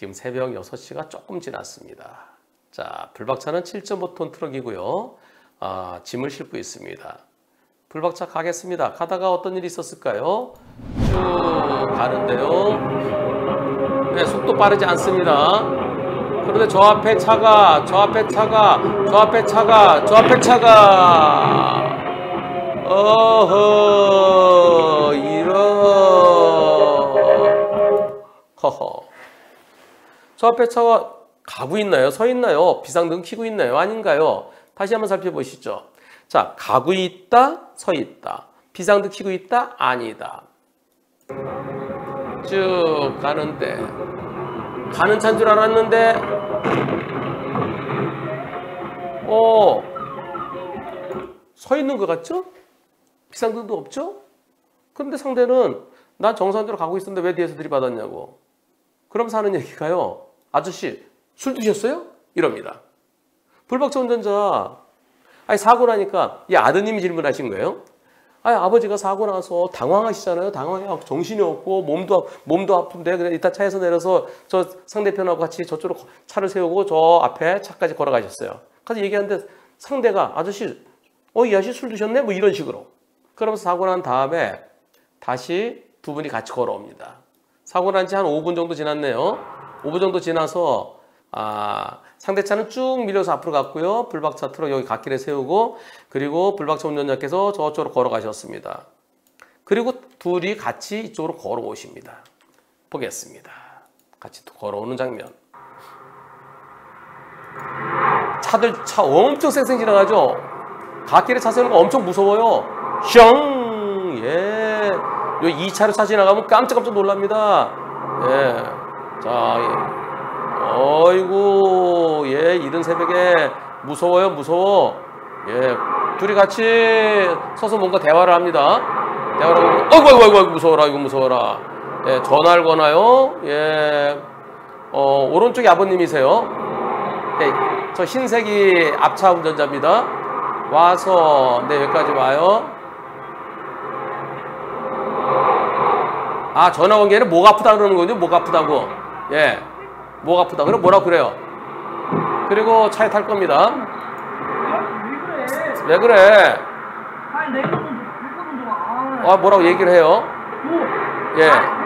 지금 새벽 6시가 조금 지났습니다. 자, 불박차는 7.5톤 트럭이고요. 아, 짐을 싣고 있습니다. 불박차 가겠습니다. 가다가 어떤 일이 있었을까요? 쭉 가는데요. 네, 속도 빠르지 않습니다. 그런데 저 앞에 차가, 저 앞에 차가, 저 앞에 차가, 저 앞에 차가. 어허, 이런. 허허. 저 앞에 차가 가고 있나요? 서 있나요? 비상등 켜고 있나요? 아닌가요? 다시 한번 살펴보시죠. 자, 가고 있다, 서 있다. 비상등 켜고 있다, 아니다. 쭉 가는데 가는 차인 줄 알았는데 어, 서 있는 것 같죠? 비상등도 없죠? 그런데 상대는 난 정상적으로 가고 있었는데 왜 뒤에서 들이받았냐고. 그럼 사는 얘기가요. 아저씨 술 드셨어요? 이럽니다. 불박차 운전자 아니 사고 나니까 이 아드님이 질문하신 거예요. 아니 아버지가 사고 나서 당황하시잖아요. 당황해 정신이 없고 몸도 몸도 아픈데 그냥 이따 차에서 내려서 저 상대편하고 같이 저쪽으로 차를 세우고 저 앞에 차까지 걸어가셨어요. 가서 얘기하는데 상대가 아저씨 어 이 아저씨 술 드셨네? 뭐 이런 식으로. 그러면서 사고 난 다음에 다시 두 분이 같이 걸어옵니다. 사고 난 지 한 5분 정도 지났네요. 5분 정도 지나서 아, 상대차는 쭉 밀려서 앞으로 갔고요. 불박차 트럭 여기 갓길에 세우고 그리고 불박차 운전자께서 저쪽으로 걸어가셨습니다. 그리고 둘이 같이 이쪽으로 걸어오십니다. 보겠습니다. 같이 또 걸어오는 장면. 차들 차 엄청 쌩쌩 지나가죠. 갓길에 차 세우는 거 엄청 무서워요. 슝 예. 요 2차로 차 지나가면 깜짝깜짝 놀랍니다. 예. 자, 예. 어이구, 예, 이른 새벽에 무서워요, 무서워. 예, 둘이 같이 서서 뭔가 대화를 합니다. 대화를 하고, 어이구, 어이구, 어이구, 무서워라, 이거 무서워라. 예, 전화를 거나요? 예, 어, 오른쪽이 아버님이세요. 예, 저 흰색이 앞차 운전자입니다. 와서, 네, 여기까지 와요. 아, 전화 온 게 아니라 목 아프다 그러는 거죠? 목 아프다고. 예. 목 아프다. 그럼 뭐라 그래요? 그리고 차에 탈 겁니다. 왜 그래? 아니 내 거는 내 거는 좋아. 아, 뭐라고 얘기를 해요? 뭐? 예. 내가.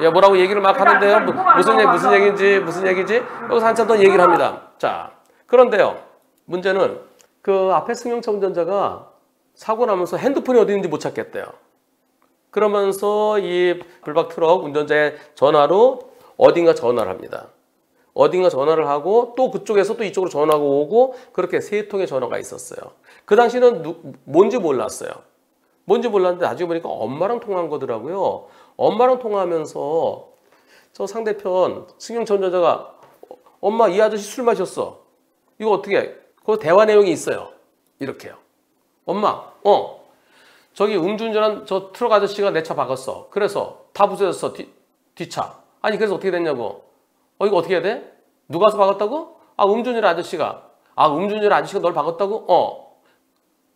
예, 뭐라고 얘기를 막 하는데요. 무- 무슨 얘기, 무슨 얘기인지, 무슨 얘기지? 여기서 한참 더 얘기를 합니다. 자, 그런데요. 문제는 그 앞에 승용차 운전자가 사고 나면서 핸드폰이 어디 있는지 못 찾겠대요. 그러면서 이 불박 트럭 운전자의 전화로 어딘가 전화를 합니다. 어딘가 전화를 하고 또 그쪽에서 또 이쪽으로 전화가 오고 그렇게 세 통의 전화가 있었어요. 그 당시는 누, 뭔지 몰랐어요. 뭔지 몰랐는데 나중에 보니까 엄마랑 통화한 거더라고요. 엄마랑 통화하면서 저 상대편 승용차 운전자가 어, 엄마 이 아저씨 술 마셨어. 이거 어떻게 해? 그 대화 내용이 있어요. 이렇게요. 엄마, 어, 저기 음주운전한 저 트럭 아저씨가 내 차 박았어. 그래서 다 부서졌어. 뒤, 뒷차. 아니 그래서 어떻게 됐냐고. 어 이거 어떻게 해야 돼? 누가 와서 박았다고? 아 음주운전 아저씨가. 아 음주운전 아저씨가 널 박았다고? 어.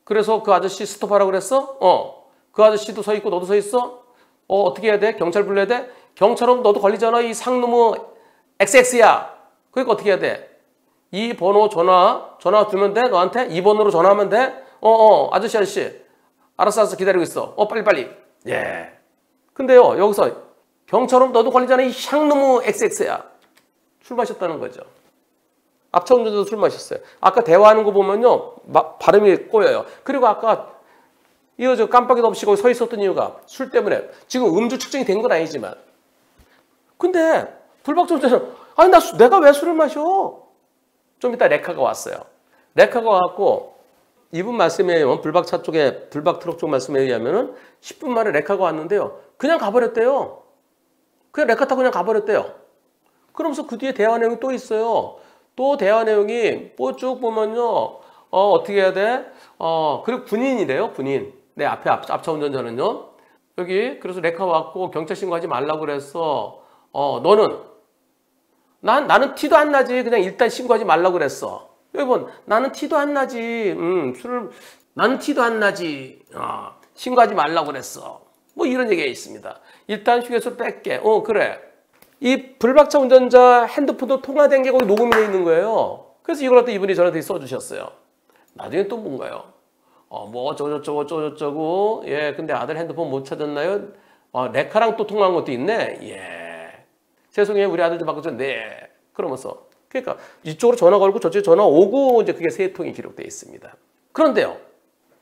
그래서 그 아저씨 스톱하라고 그랬어? 어. 그 아저씨도 서 있고 너도 서 있어? 어 어떻게 해야 돼? 경찰 불러야 돼? 경찰은 너도 걸리잖아. 이 상놈의 XX야. 그러니까 어떻게 해야 돼? 이 번호 전화 전화 주면 돼? 너한테 이 번호로 전화하면 돼? 어어 아저씨 아저씨 알았어 알았어 기다리고 있어. 어 빨리 빨리. 예. 근데요 여기서 경찰은 너도 걸리잖아. 이 향놈의 XX야. 술 마셨다는 거죠. 앞차 운전자도 술 마셨어요. 아까 대화하는 거 보면요. 마, 발음이 꼬여요. 그리고 아까 저 깜빡이도 없이 거기 서 있었던 이유가 술 때문에 지금 음주 측정이 된 건 아니지만 근데 불박차 운전자는 아니 나 수, 내가 왜 술을 마셔? 좀 이따 레카가 왔어요. 레카가 왔고 이분 말씀에 의하면 불박차 쪽에 불박 트럭 쪽 말씀에 의하면 은 10분 만에 레카가 왔는데요. 그냥 가버렸대요. 그냥 레카 타고 그냥 가버렸대요. 그러면서 그 뒤에 대화 내용이 또 있어요. 또 대화 내용이 뭐 쭉 보면요. 어, 어떻게 해야 돼? 어, 그리고 군인이래요, 군인. 내 앞에 앞, 앞차 운전자는요. 여기, 그래서 레카 왔고 경찰 신고하지 말라고 그랬어. 어, 너는? 난, 나는 티도 안 나지. 그냥 일단 신고하지 말라고 그랬어. 여러분, 나는 티도 안 나지. 음, 술을, 나는 티도 안 나지. 어, 신고하지 말라고 그랬어. 뭐 이런 얘기가 있습니다. 일단 휴게소 뺄게. 어, 그래. 이 불박차 운전자 핸드폰도 통화된 게 거기 녹음이 돼 있는 거예요. 그래서 이걸 갖다 이분이 저한테 써주셨어요. 나중에 또 뭔가요? 어, 뭐 어쩌고저쩌고 어쩌고 저쩌고 예 근데 아들 핸드폰 못 찾았나요? 어, 레카랑 또 통화한 것도 있네. 예. 죄송해요 우리 아들 좀 바꿔줘. 네. 그러면서 그러니까 이쪽으로 전화 걸고 저쪽에 전화 오고 이제 그게 세 통이 기록돼 있습니다. 그런데요.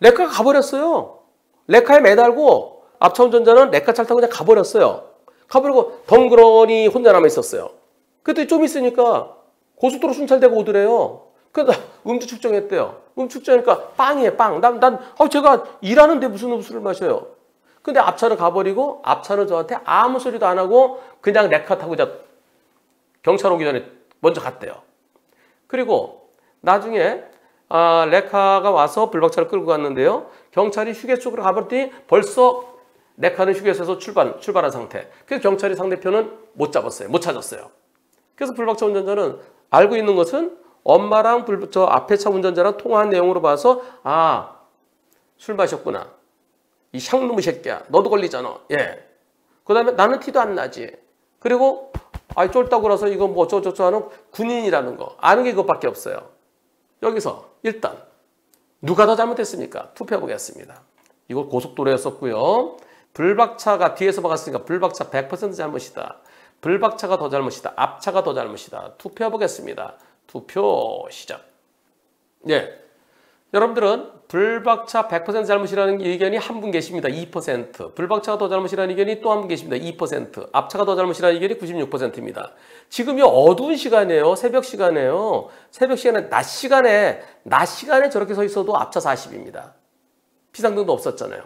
레카가 가버렸어요. 레카에 매달고 앞차 운전자는 레카 차를 타고 그냥 가버렸어요. 가버리고 덩그러니 혼자 남아 있었어요. 그때 좀 있으니까 고속도로 순찰대가 오더래요. 그래서 음주 측정했대요. 음주 측정하니까 빵이에요, 빵. 난, 난, 어, 제가 일하는데 무슨 음수를 마셔요. 근데 앞차는 가버리고 앞차는 저한테 아무 소리도 안 하고 그냥 레카 타고 이제 경찰 오기 전에 먼저 갔대요. 그리고 나중에 아, 레카가 와서 불박차를 끌고 갔는데요. 경찰이 휴게소 쪽으로 가버렸더니 벌써 레카는 휴게소에서 출발, 출발한 상태. 그래서 경찰이 상대편은 못 잡았어요. 못 찾았어요. 그래서 불박차 운전자는 알고 있는 것은 엄마랑 불, 저 앞에 차 운전자랑 통화한 내용으로 봐서 아, 술 마셨구나. 이 샹놈의 새끼야. 너도 걸리잖아. 예. 그 다음에 나는 티도 안 나지. 그리고 아이 쫄다고 그래서 이거 뭐 어쩌고저쩌고 하는 군인이라는 거. 아는 게 그것밖에 없어요. 여기서 일단 누가 더 잘못했습니까? 투표해 보겠습니다. 이거 고속도로였었고요. 불박차가 뒤에서 박았으니까 불박차 100% 잘못이다. 불박차가 더 잘못이다. 앞차가 더 잘못이다. 투표해 보겠습니다. 투표 시작. 예. 여러분들은 불박차 100% 잘못이라는 의견이 한 분 계십니다. 2%. 불박차가 더 잘못이라는 의견이 또 한 분 계십니다. 2%. 앞차가 더 잘못이라는 의견이 96%입니다. 지금이 어두운 시간이에요. 새벽 시간에요. 새벽 시간에 낮 시간에 낮 시간에 저렇게 서 있어도 앞차 40입니다. 비상등도 없었잖아요.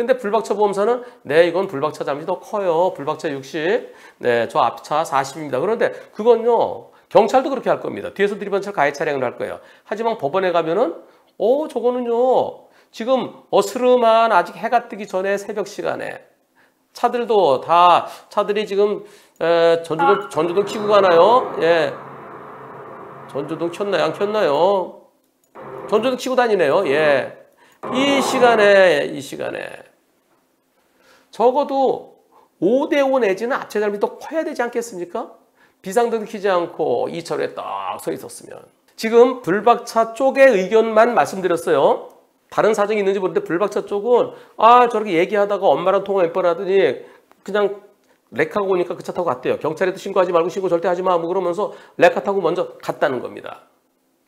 근데 불박차 보험사는 네 이건 불박차 잘못이 더 커요. 불박차 60. 네, 저 앞차 40입니다. 그런데 그건요. 경찰도 그렇게 할 겁니다. 뒤에서 들이받은 차 가해 차량을 할 거예요. 하지만 법원에 가면은 어 저거는요. 지금 어스름한 아직 해가 뜨기 전에 새벽 시간에 차들도 다 차들이 지금 에, 전조등 전조등 켜고 가나요? 예. 전조등 켰나요? 안 켰나요? 전조등 켜고 다니네요. 예. 이 시간에 이 시간에 적어도 5대5 내지는 앞차 잘못이 더 커야 되지 않겠습니까? 비상등 켜지 않고 이 차로에 딱 서 있었으면 지금 불박차 쪽의 의견만 말씀드렸어요. 다른 사정이 있는지 모르는데 불박차 쪽은 아 저렇게 얘기하다가 엄마랑 통화 몇번 하더니 그냥 레카가 오니까 그 차 타고 갔대요. 경찰에도 신고하지 말고 신고 절대 하지 마. 뭐 그러면서 레카 타고 먼저 갔다는 겁니다.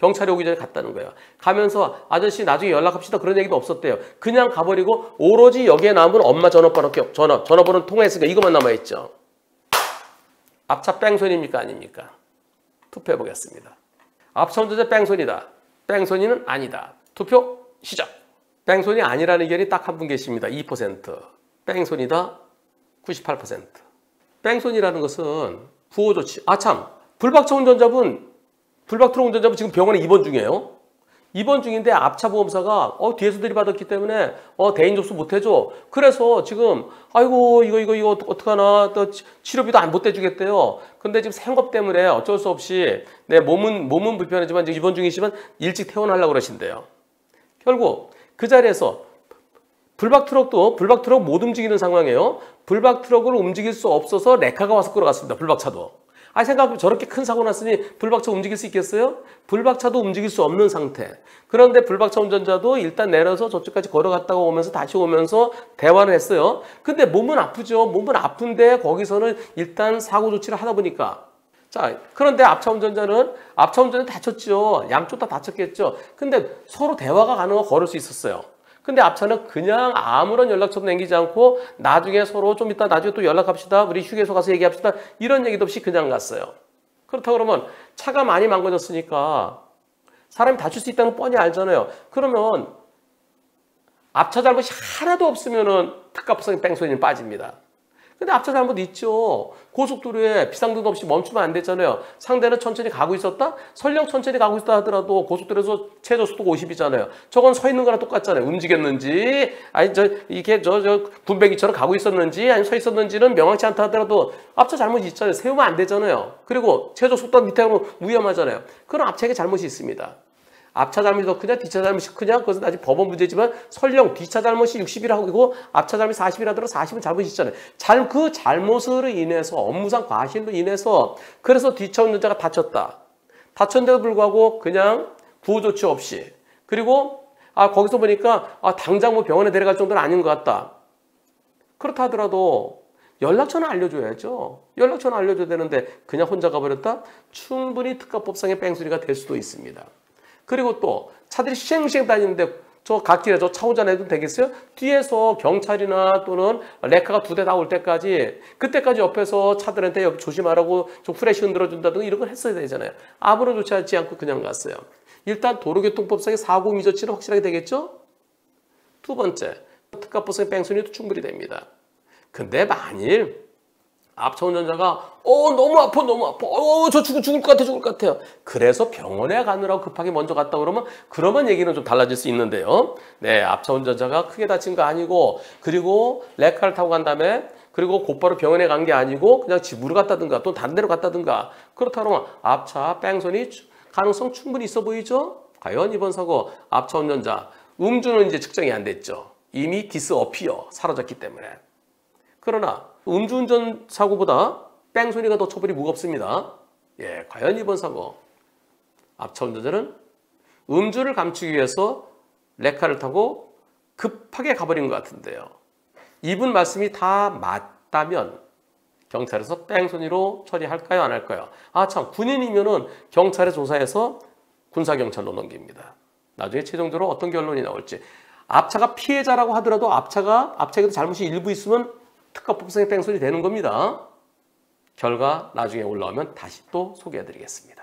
경찰이 오기 전에 갔다는 거예요. 가면서 아저씨 나중에 연락합시다 그런 얘기도 없었대요. 그냥 가버리고 오로지 여기에 남은 엄마 전화번호 겨- 전화 전화번호 통화했으니까 이것만 남아 있죠. 앞차 뺑소니입니까 아닙니까? 투표해 보겠습니다. 앞차 운전자 뺑소니다. 뺑소니는 아니다. 투표 시작. 뺑소니 아니라는 의견이 딱 한 분 계십니다. 2%. 뺑소니다 98%. 뺑소니라는 것은 부호 조치. 아 참. 불박차 운전자분 불박 트럭 운전자분 지금 병원에 입원 중이에요. 입원 중인데 앞차 보험사가 어 뒤에서 들이받았기 때문에 어 대인 접수 못 해줘. 그래서 지금 아이고 이거 이거 이거 어떡하나 또 치- 치료비도 안 못 대주겠대요. 근데 지금 생업 때문에 어쩔 수 없이 내 몸은 몸은 불편하지만 지금 입원 중이시면 일찍 퇴원하려고 그러신대요. 결국 그 자리에서 불박 트럭도 불박 트럭 못 움직이는 상황이에요. 불박 트럭을 움직일 수 없어서 레카가 와서 끌어갔습니다. 불박차도. 아 생각해보면 저렇게 큰 사고 났으니 불박차 움직일 수 있겠어요? 불박차도 움직일 수 없는 상태. 그런데 불박차 운전자도 일단 내려서 저쪽까지 걸어갔다가 오면서 다시 오면서 대화를 했어요. 근데 몸은 아프죠. 몸은 아픈데 거기서는 일단 사고 조치를 하다 보니까 자, 그런데 앞차 운전자는 앞차 운전자 다쳤죠. 양쪽 다 다쳤겠죠. 근데 서로 대화가 가능하고 걸을 수 있었어요. 근데 앞차는 그냥 아무런 연락처도 남기지 않고 나중에 서로 좀 이따 나중에 또 연락합시다. 우리 휴게소 가서 얘기합시다. 이런 얘기도 없이 그냥 갔어요. 그렇다 그러면 차가 많이 망가졌으니까 사람이 다칠 수 있다는 건 뻔히 알잖아요. 그러면 앞차 잘못이 하나도 없으면은 특가법상 뺑소니는 빠집니다. 근데 앞차 잘못 있죠. 고속도로에 비상등 없이 멈추면 안 되잖아요. 상대는 천천히 가고 있었다? 설령 천천히 가고 있다 하더라도 고속도로에서 최저 속도가 50이잖아요. 저건 서 있는 거랑 똑같잖아요. 움직였는지, 아니, 저, 이게 저, 저, 군뱅이처럼 가고 있었는지, 아니, 서 있었는지는 명확치 않다 하더라도 앞차 잘못이 있잖아요. 세우면 안 되잖아요. 그리고 최저 속도 밑에 가면 위험하잖아요. 그런 앞차에게 잘못이 있습니다. 앞차 잘못이 더 크냐, 뒤차 잘못이 크냐, 그것은 아직 법원 문제지만 설령 뒤차 잘못이 60이라고 앞차 잘못이 40이라더라도 40은 잘못이 있잖아요. 잘, 그 잘못으로 인해서 업무상 과실로 인해서 그래서 뒤차 운전자가 다쳤다. 다쳤는데도 불구하고 그냥 구호 조치 없이 그리고 아 거기서 보니까 아 당장 뭐 병원에 데려갈 정도는 아닌 것 같다. 그렇다 하더라도 연락처는 알려줘야죠. 연락처는 알려줘야 되는데 그냥 혼자 가버렸다? 충분히 특가법상의 뺑소니가 될 수도 있습니다. 그리고 또 차들이 시행시행 다니는데 저 갓길에 저차 혼자 내도 되겠어요? 뒤에서 경찰이나 또는 레카가 두대다올 때까지 그때까지 옆에서 차들한테 옆 조심하라고 좀 후레쉬 흔들어준다든가 이런 걸 했어야 되잖아요. 아무런 조치하지 않고 그냥 갔어요. 일단 도로교통법상의 사고 미조치는 확실하게 되겠죠? 두 번째, 특가법상의 뺑소니도 충분히 됩니다. 근데 만일 앞차 운전자가 어 너무 아파 너무 아파. 어저 죽을 죽을 것 같아 죽을 것 같아요. 그래서 병원에 가느라고 급하게 먼저 갔다 그러면 그러면 얘기는 좀 달라질 수 있는데요. 네 앞차 운전자가 크게 다친 거 아니고 그리고 레카를 타고 간 다음에 그리고 곧바로 병원에 간 게 아니고 그냥 집으로 갔다든가 또 다른 데로 갔다든가 그렇다 그러면 앞차 뺑소니 가능성 충분히 있어 보이죠? 과연 이번 사고 앞차 운전자 음주는 이제 측정이 안 됐죠. 이미 디스어피어 사라졌기 때문에 그러나 음주운전 사고보다 뺑소니가 더 처벌이 무겁습니다. 예, 과연 이번 사고 앞차 운전자는 음주를 감추기 위해서 레카를 타고 급하게 가버린 것 같은데요. 이분 말씀이 다 맞다면 경찰에서 뺑소니로 처리할까요, 안 할까요? 아, 참, 군인이면은 경찰에 조사해서 군사경찰로 넘깁니다. 나중에 최종적으로 어떤 결론이 나올지. 앞차가 피해자라고 하더라도 앞차가, 앞차에도 잘못이 일부 있으면 특가법상의 뺑소니 되는 겁니다. 결과 나중에 올라오면 다시 또 소개해 드리겠습니다.